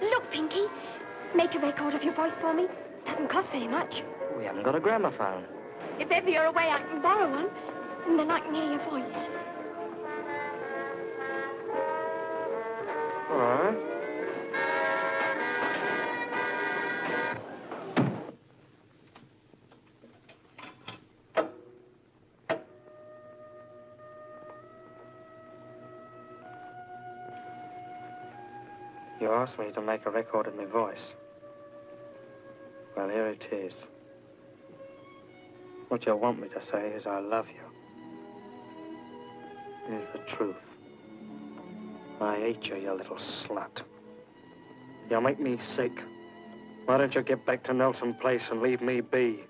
Look, Pinkie. Make a record of your voice for me. It doesn't cost very much. We haven't got a gramophone. If ever you're away, I can borrow one, and then I can hear your voice. You asked me to make a record of my voice. Well, here it is. What you want me to say is I love you. Here's the truth. I hate you, you little slut. You make me sick. Why don't you get back to Nelson Place and leave me be?